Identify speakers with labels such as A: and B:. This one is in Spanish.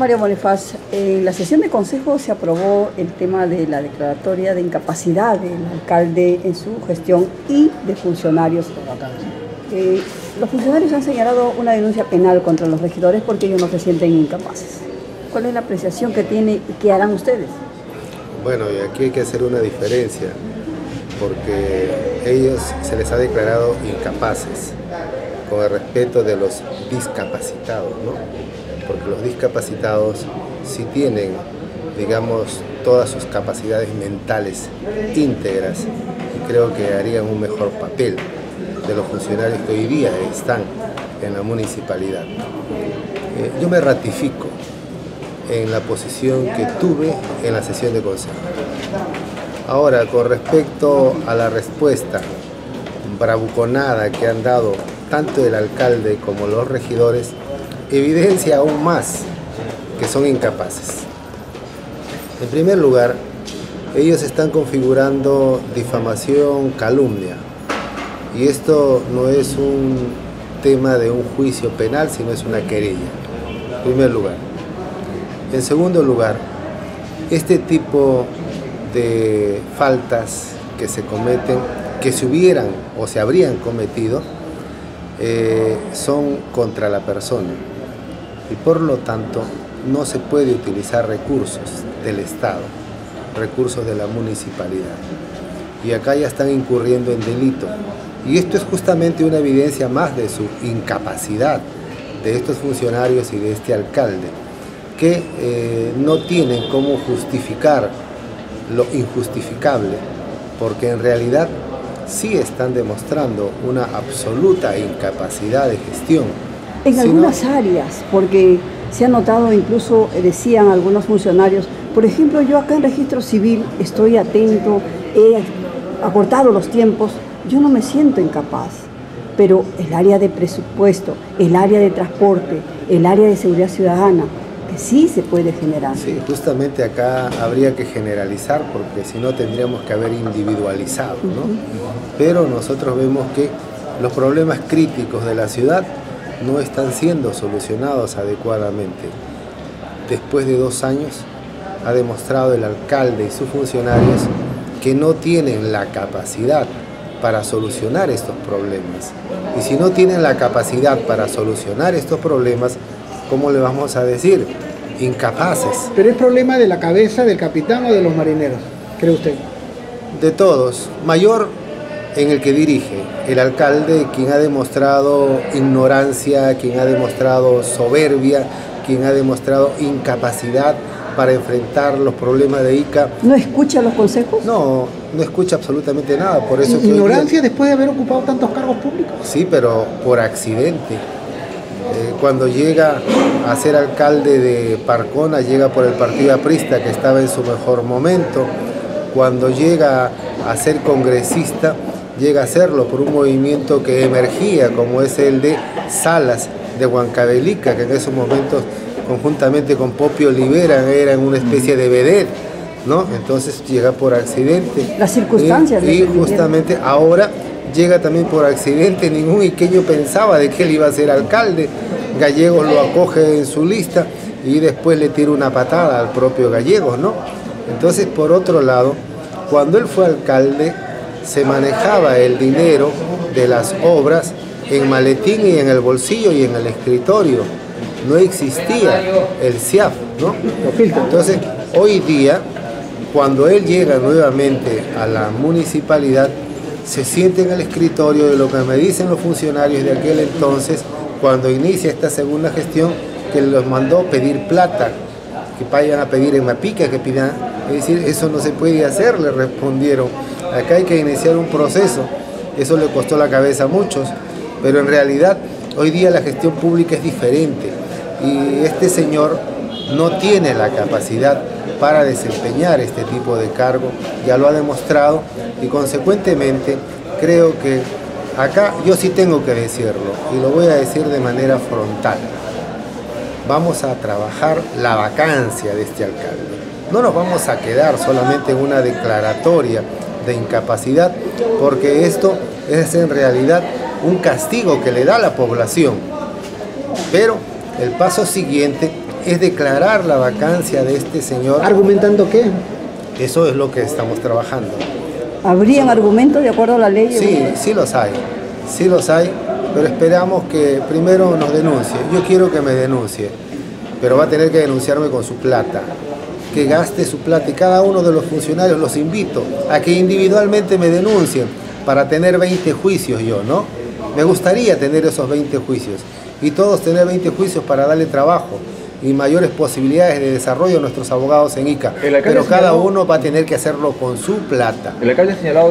A: Mario Bonifaz, en la sesión de consejo se aprobó el tema de la declaratoria de incapacidad del alcalde en su gestión y de funcionarios. Eh, los funcionarios han señalado una denuncia penal contra los regidores porque ellos no se sienten incapaces. ¿Cuál es la apreciación que tiene y qué harán ustedes?
B: Bueno, y aquí hay que hacer una diferencia porque ellos se les ha declarado incapaces con el respeto de los discapacitados, ¿no? Porque los discapacitados sí tienen, digamos, todas sus capacidades mentales íntegras y creo que harían un mejor papel de los funcionarios que hoy día están en la municipalidad. Eh, yo me ratifico en la posición que tuve en la sesión de consejo. Ahora, con respecto a la respuesta bravuconada que han dado tanto el alcalde como los regidores, evidencia aún más que son incapaces. En primer lugar, ellos están configurando difamación, calumnia. Y esto no es un tema de un juicio penal, sino es una querella. En primer lugar. En segundo lugar, este tipo de faltas que se cometen, que se hubieran o se habrían cometido, eh, son contra la persona y por lo tanto no se puede utilizar recursos del Estado, recursos de la municipalidad. Y acá ya están incurriendo en delito. Y esto es justamente una evidencia más de su incapacidad de estos funcionarios y de este alcalde, que eh, no tienen cómo justificar lo injustificable, porque en realidad sí están demostrando una absoluta incapacidad de gestión.
A: En algunas áreas, porque se ha notado, incluso eh, decían algunos funcionarios, por ejemplo, yo acá en registro civil estoy atento, he acortado los tiempos, yo no me siento incapaz, pero el área de presupuesto, el área de transporte, el área de seguridad ciudadana, que sí se puede generar.
B: Sí, justamente acá habría que generalizar porque si no tendríamos que haber individualizado, ¿no? Pero nosotros vemos que los problemas críticos de la ciudad no están siendo solucionados adecuadamente. Después de dos años ha demostrado el alcalde y sus funcionarios que no tienen la capacidad para solucionar estos problemas. Y si no tienen la capacidad para solucionar estos problemas, ¿cómo le vamos a decir? Incapaces.
C: Pero es problema de la cabeza del capitán o de los marineros, cree usted.
B: De todos. Mayor en el que dirige, el alcalde, quien ha demostrado ignorancia, quien ha demostrado soberbia, quien ha demostrado incapacidad para enfrentar los problemas de ICA.
A: ¿No escucha los consejos?
B: No, no escucha absolutamente nada. Por eso
C: ¿Ignorancia después de haber ocupado tantos cargos públicos?
B: Sí, pero por accidente. Eh, cuando llega a ser alcalde de Parcona, llega por el partido aprista que estaba en su mejor momento. Cuando llega a ser congresista, llega a serlo por un movimiento que emergía, como es el de Salas de Huancavelica, que en esos momentos, conjuntamente con Popio Olivera, eran una especie de vedette. ¿no? Entonces llega por accidente.
A: Las circunstancias.
B: Y, y justamente ahora llega también por accidente, ningún iqueño pensaba de que él iba a ser alcalde, Gallegos lo acoge en su lista y después le tira una patada al propio Gallegos, ¿no? Entonces, por otro lado, cuando él fue alcalde, se manejaba el dinero de las obras en maletín y en el bolsillo y en el escritorio. No existía el CIAF, ¿no? Entonces, hoy día, cuando él llega nuevamente a la municipalidad, se siente en el escritorio de lo que me dicen los funcionarios de aquel entonces, cuando inicia esta segunda gestión, que los mandó pedir plata, que vayan a pedir en Mapica, que pidan, es decir, eso no se puede hacer, le respondieron. Acá hay que iniciar un proceso, eso le costó la cabeza a muchos, pero en realidad hoy día la gestión pública es diferente. Y este señor no tiene la capacidad para desempeñar este tipo de cargo, ya lo ha demostrado. Y consecuentemente creo que acá yo sí tengo que decirlo. Y lo voy a decir de manera frontal. Vamos a trabajar la vacancia de este alcalde. No nos vamos a quedar solamente en una declaratoria de incapacidad, porque esto es en realidad un castigo que le da a la población. Pero el paso siguiente es declarar la vacancia de este señor.
C: ¿Argumentando qué?
B: Eso es lo que estamos trabajando.
A: ¿Habrían argumentos de acuerdo a la ley?
B: Sí, sí los hay, sí los hay, pero esperamos que primero nos denuncie. Yo quiero que me denuncie, pero va a tener que denunciarme con su plata, que gaste su plata y cada uno de los funcionarios los invito a que individualmente me denuncien para tener 20 juicios yo, ¿no? Me gustaría tener esos 20 juicios y todos tener 20 juicios para darle trabajo y mayores posibilidades de desarrollo a nuestros abogados en ICA. Pero cada uno va a tener que hacerlo con su plata.
D: El alcalde ha señalado de